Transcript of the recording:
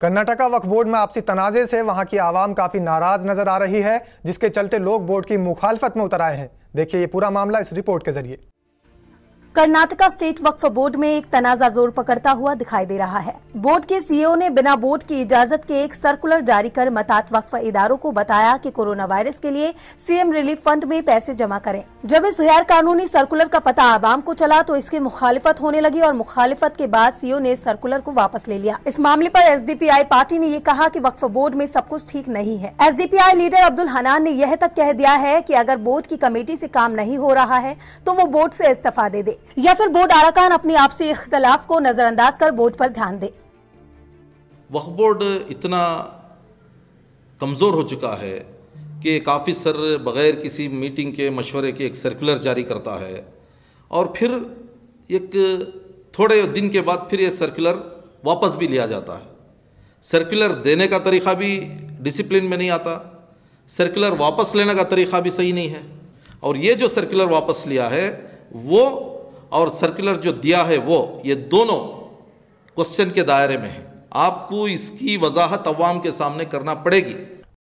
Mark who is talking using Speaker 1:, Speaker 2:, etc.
Speaker 1: कर्नाटका वक्फ board में आपसी तनाजे से वहाँ की आवाम काफ़ी नाराज़ नज़र आ रही है, जिसके चलते लोग बोर्ड की मुखालफत में उतर आए हैं। देखिए ये पूरा मामला इस रिपोर्ट के ज़रिए।
Speaker 2: कर्नाटका स्टेट वक्फ बोर्ड में एक तनाजा ज़ोर पकड़ता हुआ दिखाई दे रहा है। बोर्ड के सीईओ ने बिना बोर्ड की इजाज़त के एक सर्कुलर जारी कर मतात वक्फ इदारों को बताया कि कोरोना वायरस के लिए सीएम रिलीफ फंड में पैसे जमा करें। जब इस गैर कानूनी सर्कुलर का पता आवाम को चला तो इसकी मुखालिफत होने लगी और मुखालिफत के बाद सीईओ ने सर्कुलर को वापस ले लिया। इस मामले पर एसडीपीआई पार्टी ने ये कहा की वक्फ बोर्ड में सब कुछ ठीक नहीं है। एसडीपीआई लीडर अब्दुल हनान ने यह तक कह दिया है की अगर बोर्ड की कमेटी ऐसी काम नहीं हो रहा है तो वो बोर्ड ऐसी इस्तीफा दे दे। या फिर बोर्ड अरकान अपनी आपसी इख्तलाफ को नजरअंदाज कर बोर्ड पर ध्यान दे।
Speaker 3: वक्फ बोर्ड इतना कमज़ोर हो चुका है कि एक ऑफिसर बग़ैर किसी मीटिंग के मशवरे के एक सर्कुलर जारी करता है। और फिर एक थोड़े दिन के बाद फिर ये सर्कुलर वापस भी लिया जाता है। सर्कुलर देने का तरीक़ा भी डिसिप्लिन में नहीं आता। सर्कुलर वापस लेने का तरीक़ा भी सही नहीं है। और ये जो सर्कुलर वापस लिया है, वो और सर्कुलर जो दिया है वो, ये दोनों क्वेश्चन के दायरे में है। आपको इसकी वजाहत अवाम के सामने करना पड़ेगी।